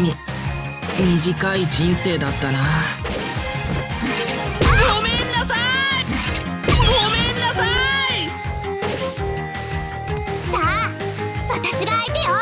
み短い人生だったな。ごめんなさい。ごめんなさい。さあ私が相手よ。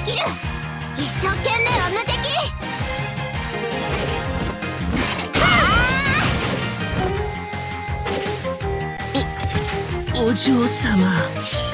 できる一生懸命は無敵。はお嬢様。